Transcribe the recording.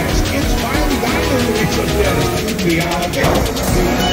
It's finally got to be something else. We are.